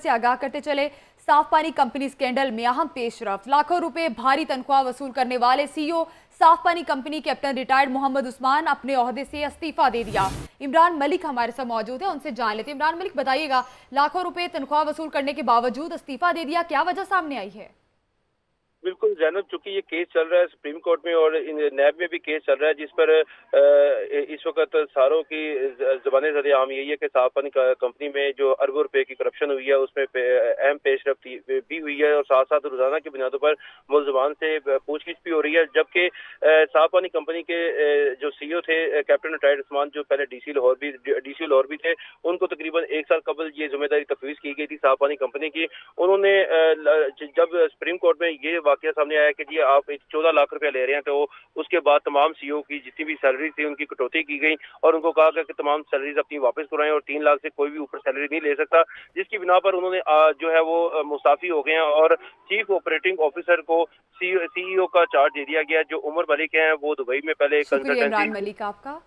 سے آگاہ کرتے چلے، صاف پانی کمپنی سکینڈل میں اہم پیش رفت۔ لاکھوں روپے بھاری تنخواہ وصول کرنے والے CEO, Saaf Pani company captain retired Muhammad Usman اپنے عہدے سے استعفیٰ دے دیا۔ عمران ملک ہمارے ساتھ موجود ہیں، ان سے جان لیتے عمران ملک، بتائیے گا، لاکھوں روپے تنخواہ وصول کرنے کے باوجود استعفیٰ دے دیا، کیا وجہ سامنے آئی ہے؟ بالکل زینب، چونکہ یہ کیس چل رہا ہے سپریم کورٹ میں اور نیب میں بھی کیس چل رہا ہے، جس پر اس وقت ساروں کی زبان ذریعہ عام یہی ہے کہ صافن کمپنی میں جو اربوں روپے کی کرپشن ہوئی ہے، اس میں اہم پیش رفت بھی ہوئی ہے اور ساتھ ساتھ روزانہ کی بنیادوں پر ملزمان سے پوچھ گچھ بھی ہو رہی ہے، جبکہ صاف پانی کمپنی کے سی او تھے کیپٹن ریٹائرڈ عثمان جو پہلے ڈی سی لاہور بھی ڈی سی لاہور بھی تھے، ان کو تقریباً ایک سال قبل یہ ذمہ داری تفویض کی گئی تھی صاحب پانی کمپنی کی۔ انہوں نے جب سپریم کورٹ میں یہ واقعہ سامنے آیا کہ جی آپ چودہ لاکھ روپیہ لے رہے ہیں تو اس کے بعد تمام سی او کی جتنی بھی سیلریز تھی ان کی کٹوتی کی گئی اور ان کو کہا گیا کہ تمام سیلریز اپنی واپس کرائیں اور تین لاکھ سے کوئی بھی اوپر سیلری نہیں لے سکتا۔ جس کی بنا پر انہوں نے جو ہے وہ مسافی ہو گئے ہیں اور چیف آپریٹنگ آفیسر کو سی او کا چارج دے دیا گیا جو عمر ملک ہیں وہ دبئی میں پہلے کنسلٹنسی ملک آپ کا۔